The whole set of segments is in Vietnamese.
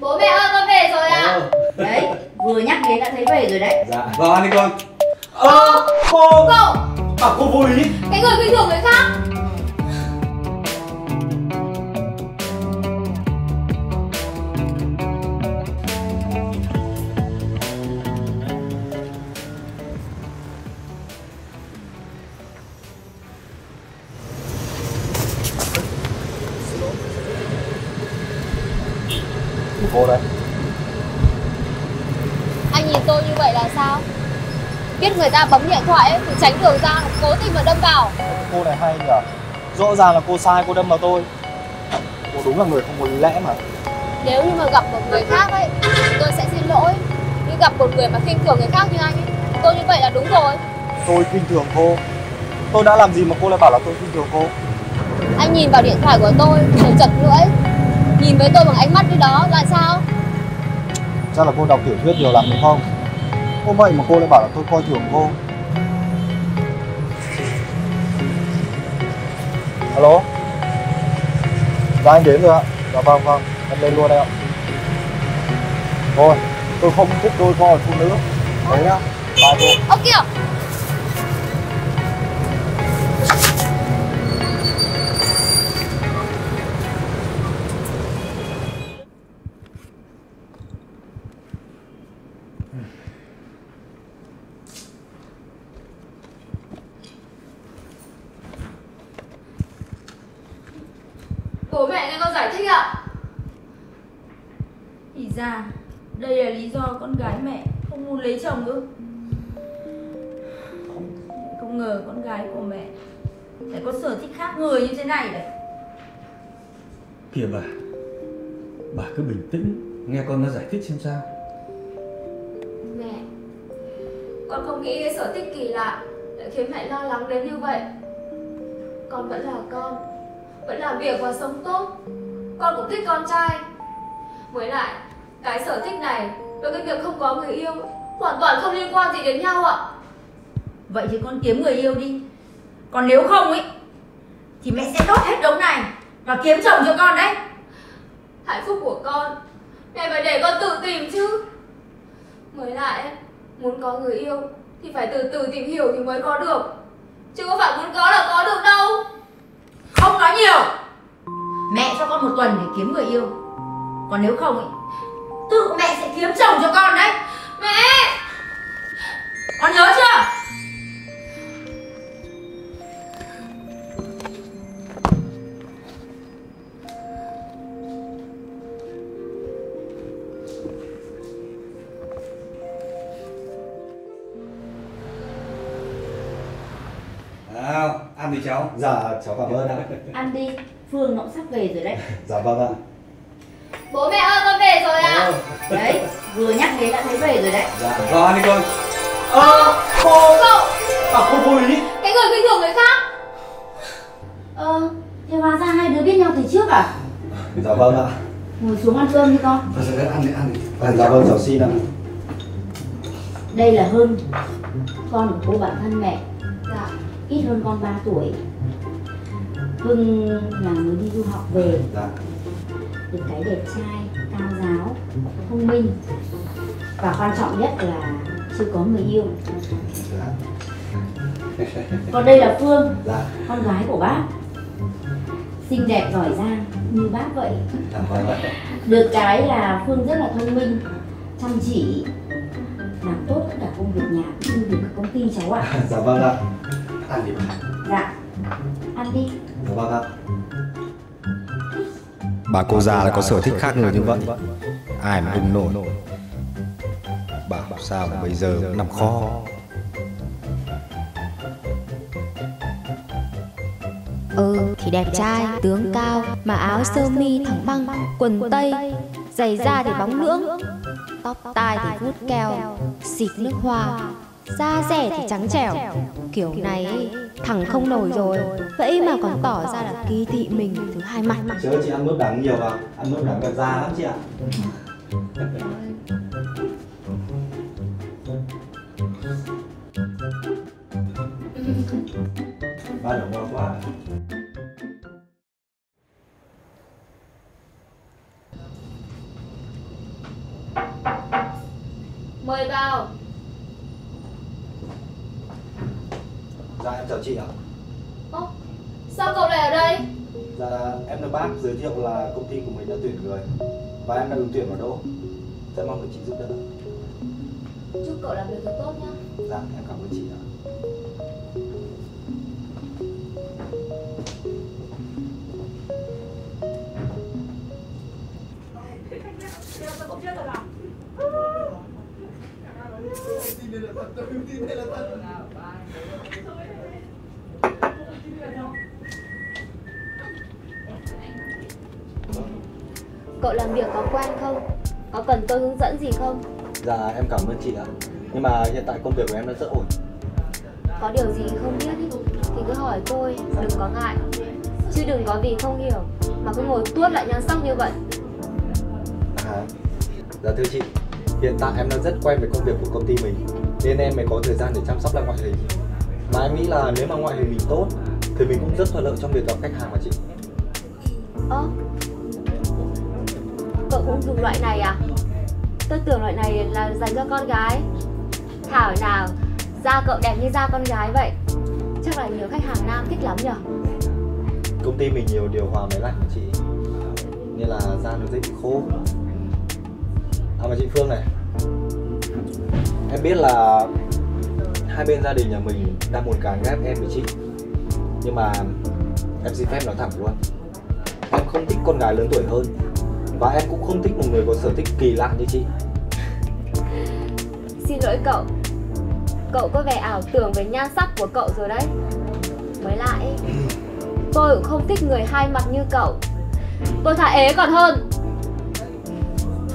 Bố mẹ ơi con về rồi ạ. Ờ, Đấy, vừa nhắc đến đã thấy về rồi đấy. Dạ. Vâng ăn đi con. Ơ cô. Cậu, à cô vô ý cái người khinh thường người khác cô đây. Anh nhìn tôi như vậy là sao? Biết người ta bấm điện thoại ấy, thì tránh đường ra cố tình mà đâm vào. Cô này hay nhở rõ ràng là cô sai cô đâm vào tôi. Cô đúng là người không có lý lẽ mà. Nếu như mà gặp một người khác ấy thì tôi sẽ xin lỗi. Nhưng gặp một người mà khinh thường người khác như anh ấy Tôi như vậy là đúng rồi. Tôi khinh thường cô. Tôi đã làm gì mà cô lại bảo là tôi khinh thường cô? Anh nhìn vào điện thoại của tôi rồi chật lưỡi. Nhìn với tôi bằng ánh mắt như đó là? Chắc là cô đọc tiểu thuyết nhiều lắm đúng không? Cô vậy mà cô lại bảo là tôi coi thường cô. Alo? Dạ anh đến rồi ạ. Dạ vâng vâng. Em lên luôn đây ạ. Thôi, tôi không thích đôi co phụ nữ. Đấy nhá. Bye cô. Ơ kìa thích ạ. Thì ra, đây là lý do con gái mẹ không muốn lấy chồng ư? Không. Ngờ con gái của mẹ lại có sở thích khác người như thế này đấy kìa bà bà cứ bình tĩnh nghe con nó giải thích xem sao. Mẹ Con không nghĩ cái sở thích kỳ lạ Lại khiến mẹ lo lắng đến như vậy. Con vẫn là con Vẫn làm việc và sống tốt Con cũng thích con trai. Với lại Cái sở thích này Với cái việc không có người yêu Hoàn toàn không liên quan gì đến nhau ạ. Vậy thì con kiếm người yêu đi. Còn nếu không ấy Thì mẹ sẽ đốt hết đống này Và kiếm chồng cho con đấy. Hạnh phúc của con Mẹ phải để con tự tìm chứ. Mới lại Muốn có người yêu Thì phải từ từ tìm hiểu thì mới có được. Chứ có phải muốn có là có được đâu. Không nói nhiều Mẹ cho con một tuần để kiếm người yêu. Còn nếu không ấy Tự mẹ sẽ kiếm chồng cho con đấy. Mẹ! Con nhớ chưa? Ăn đi cháu. Dạ cháu cảm ơn ạ. Ăn đi Phương nó cũng sắp về rồi đấy. Dạ vâng ạ. Bố mẹ ơi con về rồi ạ. Ờ, Đấy Vừa nhắc đến đã thấy về rồi đấy. Dạ. Vâng ăn đi con. Ơ cô. Cậu à cô vô ý Cái người khinh thường người khác. Ờ Thế hóa ra hai đứa biết nhau từ trước à? Dạ vâng ạ. Ngồi xuống ăn cơm đi con. Thôi, thôi, ăn đi ăn đi. Dạ vâng cháu xin ạ. Đây là Hưng Con của cô bạn thân mẹ. Dạ Ít hơn con 3 tuổi. Hưng là mới đi du học về. Dạ. Được cái đẹp trai, cao giáo, thông minh. Và quan trọng nhất là chưa có người yêu. Dạ. Còn đây là Phương, dạ. con gái của bác. Xinh đẹp giỏi giang như bác vậy. Vâng Được cái là Phương rất là thông minh, chăm chỉ Làm tốt tất cả công việc nhà cũng như việc công ty cháu ạ. Dạ vâng ạ ăn đi bà. Dạ, ăn đi. Dạ vâng ạ. Bà cô già là có sở thích khác người như vậy. Ai mà đừng nổi. Bảo sao mà bây giờ cũng nằm kho. Ừ thì đẹp trai, tướng cao Mà áo sơ mi thẳng băng, quần tây Giày da thì bóng lưỡng. Tóc tai thì vuốt keo Xịt nước hoa Da rẻ thì trắng trẻo. Kiểu này thẳng không nổi rồi. Vậy mà còn tỏ ra là kỳ thị mình thứ hai mặt. Chớ chị ăn mướp đắng nhiều vào Ăn mướp đắng đẹp da lắm chị ạ. Ba được ngon quá. Mời vào Dạ em chào chị ạ. Ơ, sao cậu lại ở đây? Dạ em được bác giới thiệu là công ty của mình đã tuyển người Và em đã ứng tuyển vào đỗ Rất mong được chị giúp đỡ. Chúc cậu làm việc thật tốt nhá. Dạ em cảm ơn chị ạ Cậu làm việc có quen không? Có cần tôi hướng dẫn gì không? Dạ em cảm ơn chị ạ. Nhưng mà hiện tại công việc của em đã rất ổn. Có điều gì không biết ý, thì cứ hỏi tôi, đừng có ngại. Chứ đừng có vì không hiểu mà cứ ngồi tuốt lại nhan sắc như vậy. À, dạ thưa chị, hiện tại em đang rất quen với công việc của công ty mình Nên em mới có thời gian để chăm sóc lại ngoại hình. Mà em nghĩ là nếu mà ngoại hình mình tốt Thì mình cũng rất thuận lợi trong việc gặp khách hàng mà chị. Ơ Cậu cũng dùng loại này à? Tôi tưởng loại này là dành cho con gái. Thảo nào Da cậu đẹp như da con gái vậy. Chắc là nhiều khách hàng nam thích lắm nhở? Công ty mình nhiều điều hòa máy lạnh mà chị. Nên là da nó dễ bị khô. À mà chị Phương này Em biết là hai bên gia đình nhà mình đang muốn gán ghép em với chị. Nhưng mà em xin phép nói thẳng luôn Em không thích con gái lớn tuổi hơn. Và em cũng không thích một người có sở thích kỳ lạ như chị. Xin lỗi cậu. Cậu có vẻ ảo tưởng về nhan sắc của cậu rồi đấy. Mới lại Tôi cũng không thích người hai mặt như cậu. Tôi thà ế còn hơn.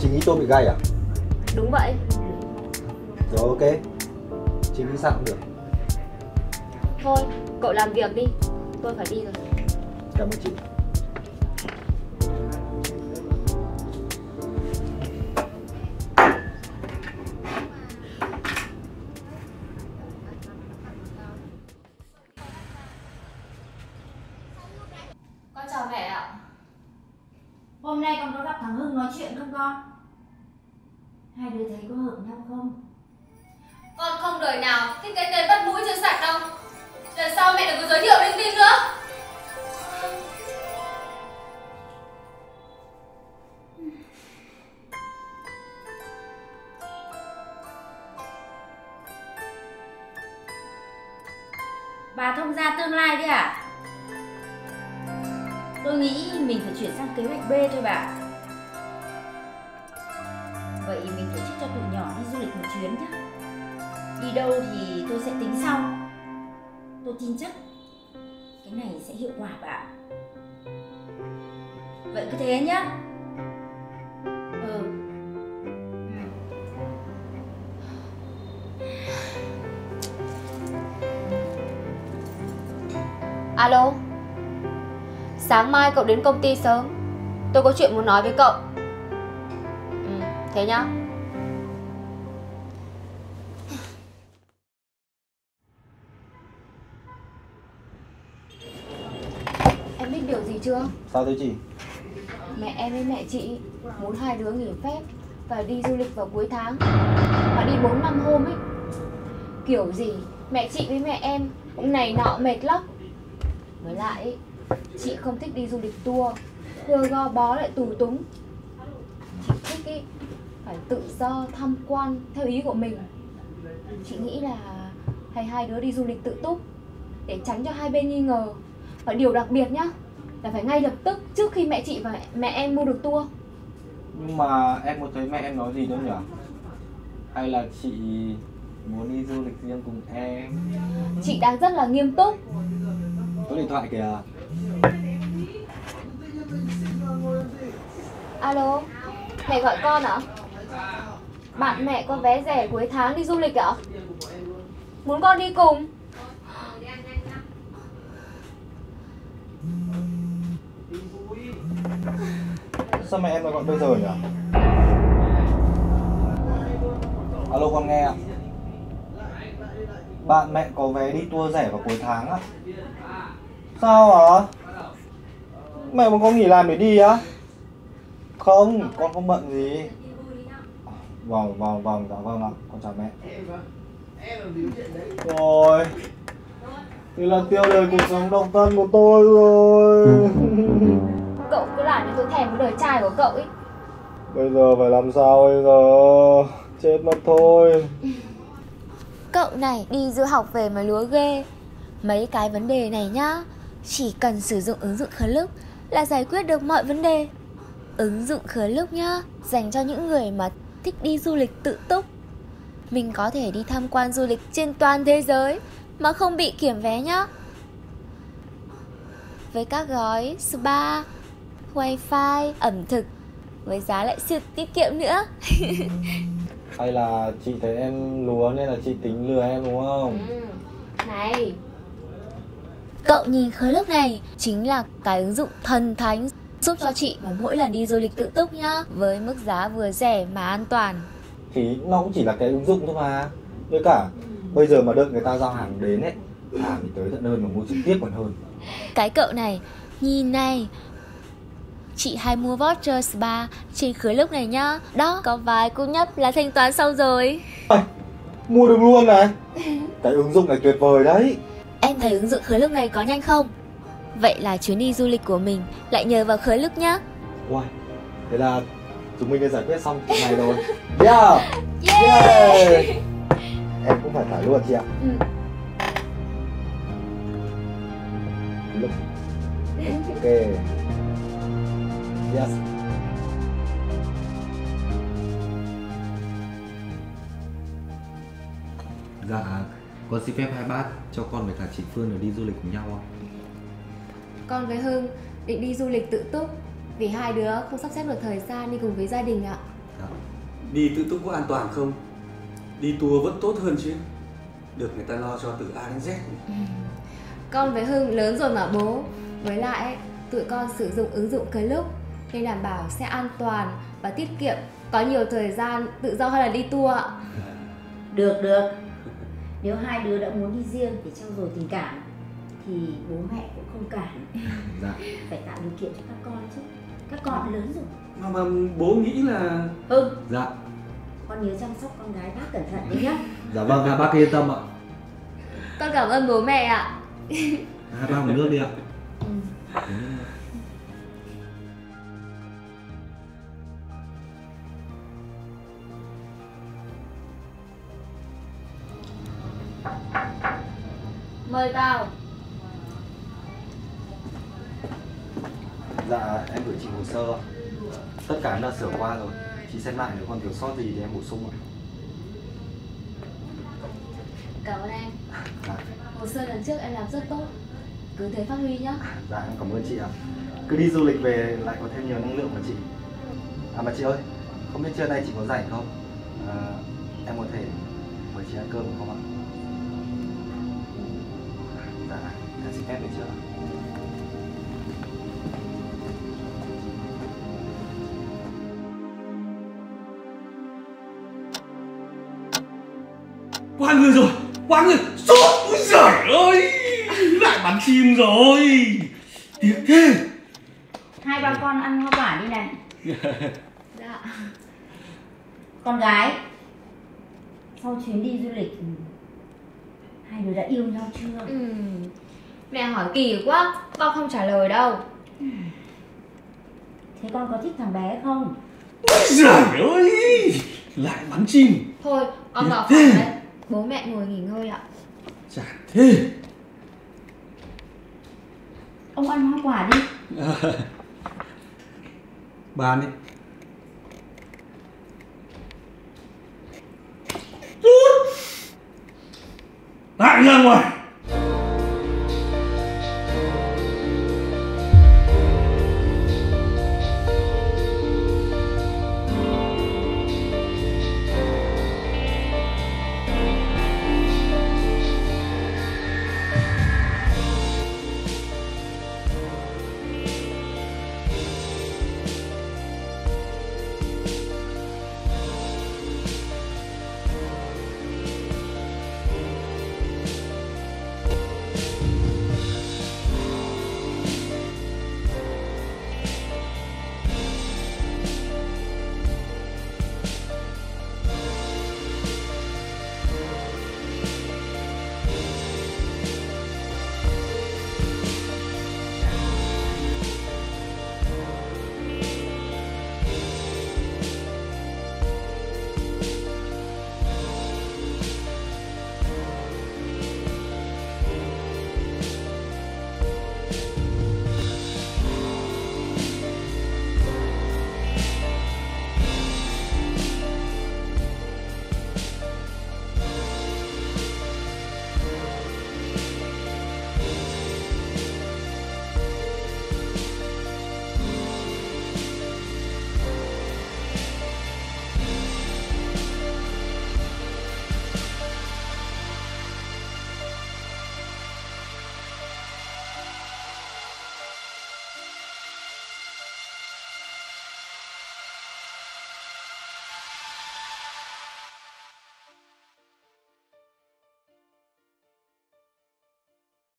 Chị nghĩ tôi bị gay à? Đúng vậy Rồi ok. Chị nghĩ sao cũng được. Thôi cậu làm việc đi. Tôi phải đi rồi. Cảm ơn chị Con không đời nào thích cái tên bắt mũi chưa sạch đâu. Lần sau mẹ đừng có giới thiệu linh tinh nữa. Bà thông gia tương lai đấy à? Tôi nghĩ mình phải chuyển sang kế hoạch B thôi bà. Vậy mình tổ chức cho tụi nhỏ đi du lịch một chuyến nhé Đi đâu thì tôi sẽ tính sau. Tôi tin chắc Cái này sẽ hiệu quả bạn. Vậy cứ thế nhá. Ừ. Alo. Sáng mai cậu đến công ty sớm. Tôi có chuyện muốn nói với cậu. Ừ, thế nhá. Điều gì chưa? Sao thế chị? Mẹ em với mẹ chị muốn hai đứa nghỉ phép và đi du lịch vào cuối tháng. Mà đi 4 năm hôm ấy. Kiểu gì mẹ chị với mẹ em cũng này nọ mệt lắm. Với lại ấy, chị không thích đi du lịch tour Vừa go bó lại tù túng. Chị thích ấy phải tự do tham quan theo ý của mình. Chị nghĩ là hay hai đứa đi du lịch tự túc Để tránh cho hai bên nghi ngờ. Và điều đặc biệt nhá là phải ngay lập tức trước khi mẹ chị và mẹ em mua được tour Nhưng mà em có thấy mẹ em nói gì đâu nhỉ? Hay là chị muốn đi du lịch riêng cùng em? Chị đang rất là nghiêm túc Có điện thoại kìa Alo, mẹ gọi con ạ? Bạn mẹ có vé rẻ cuối tháng đi du lịch ạ? Muốn con đi cùng? Sao mẹ em lại gọi bây giờ nhỉ? Alo con nghe ạ Bạn mẹ có vé đi tour rẻ vào cuối tháng á Sao hả? Mẹ mà có nghỉ làm để đi á? Không, con không bận gì Vâng, vâng, vâng, dạ vâng ạ. Con chào mẹ. Rồi. Thì là tiêu đời cuộc sống độc thân của tôi rồi. Cậu cứ làm như tôi thèm cái đời trai của cậu ấy. Bây giờ phải làm sao bây giờ? Chết mất thôi. Cậu này đi du học về mà lúa ghê. Mấy cái vấn đề này nhá Chỉ cần sử dụng ứng dụng Klook là giải quyết được mọi vấn đề. Ứng dụng Klook nhá Dành cho những người mà thích đi du lịch tự túc. Mình có thể đi tham quan du lịch trên toàn thế giới Mà không bị kiểm vé nhá. Với các gói spa, wifi, ẩm thực Với giá lại siêu tiết kiệm nữa Hay là chị thấy em lúa nên là chị tính lừa em đúng không? ừ. Này Cậu nhìn khối lớp này chính là cái ứng dụng thần thánh giúp cho chị vào mỗi lần đi du lịch tự túc nhá với mức giá vừa rẻ mà an toàn. Thì nó cũng chỉ là cái ứng dụng thôi mà. Với cả bây giờ mà đợi người ta giao hàng đến ấy, hàng thì tới tận nơi mà mua trực tiếp còn hơn. Cái cậu này, nhìn này. Chị hay mua voucher spa trên khối lớp này nhá. Đó, có vài cú nhấp là thanh toán xong rồi. Mua được luôn này. Cái ứng dụng này tuyệt vời đấy. Em thấy ứng dụng khối lớp này có nhanh không? Vậy là chuyến đi du lịch của mình lại nhờ vào khối lớp nhá. Wow. Thế là chúng mình đã giải quyết xong chuyện này rồi. Yeah. Yeah. Em cũng phải thải luôn chị ạ. Ừ. Lúc. Ok. Yes. Dạ, con xin phép hai bác cho con với cả chị Phương là đi du lịch cùng nhau ạ. Con với Hưng định đi du lịch tự túc Vì hai đứa không sắp xếp được thời gian đi cùng với gia đình ạ Dạ. Đi tự túc có an toàn không? Đi tour vẫn tốt hơn chứ Được người ta lo cho từ A đến Z Con với Hưng lớn rồi mà bố Với lại tụi con sử dụng ứng dụng Klook Nên đảm bảo sẽ an toàn và tiết kiệm Có nhiều thời gian tự do hơn là đi tour ạ. Được được. Nếu hai đứa đã muốn đi riêng để trao dồi tình cảm Thì bố mẹ cũng không cản. Dạ. Phải tạo điều kiện cho các con chứ. Các con lớn rồi. Mà, mà bố nghĩ là Hưng, Dạ. con nhớ chăm sóc con gái bác cẩn thận đấy nhá. Dạ vâng, à, bác yên tâm ạ. Con cảm ơn bố mẹ ạ. Hai bác một nước đi ạ. Mời vào Dạ em gửi chị hồ sơ. Tất cả em đã sửa qua rồi. Chị xem lại nếu còn thiếu sót gì thì em bổ sung ạ. Cảm ơn em Dạ. Hồ sơ lần trước em làm rất tốt Cứ thế phát huy nhá Dạ em cảm ơn chị ạ. Cứ đi du lịch về lại có thêm nhiều năng lượng mà chị. À mà chị ơi, không biết trưa nay chị có rảnh không? À, em có thể mời chị ăn cơm không ạ? Em xin phép trước ạ. Qua người rồi Qua người. Sốt Úi giời ơi Lại bắn chim rồi. Tiếc thế. Hai ba con ăn hoa quả đi này. Dạ. Con gái Sau chuyến đi du lịch Hai đứa đã yêu nhau chưa? Ừm, Mẹ hỏi kỳ quá Con không trả lời đâu. Thế con có thích thằng bé không? Giời ơi! Lại bắn chim. Thôi con vào phòng đấy. Bố mẹ ngồi nghỉ ngơi ạ. Chả thế. Ông ăn hoa quả đi. Bàn đi. Lại ra ngoài